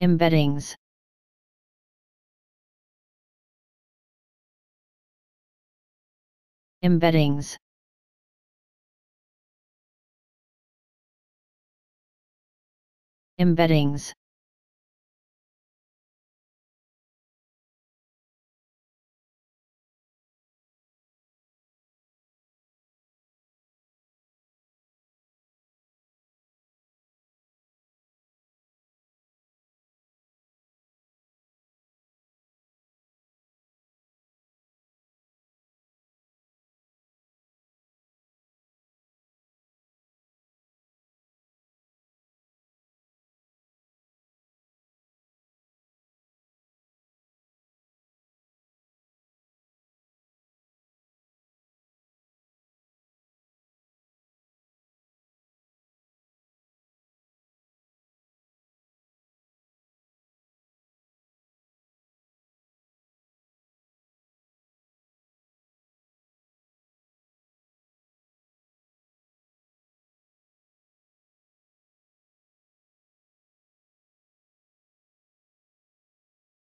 Embeddings. Embeddings. Embeddings.